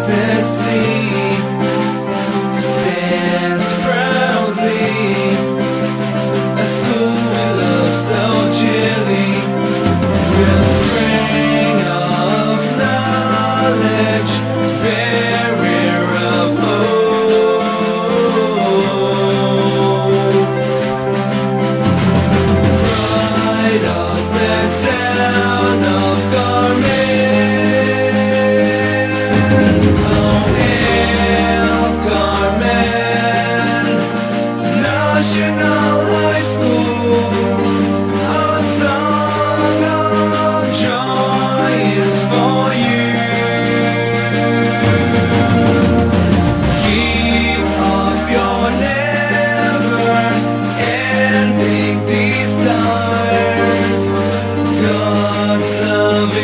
decency stands proudly. A school we love so dearly will spring of knowledge, barrier of hope. Pride of the day.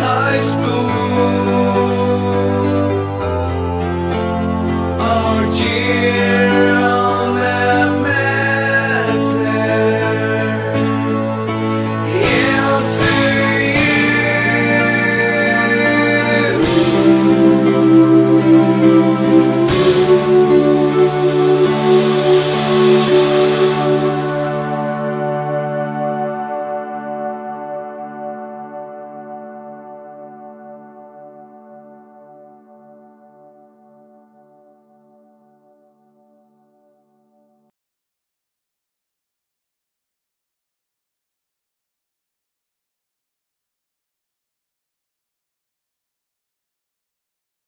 high school.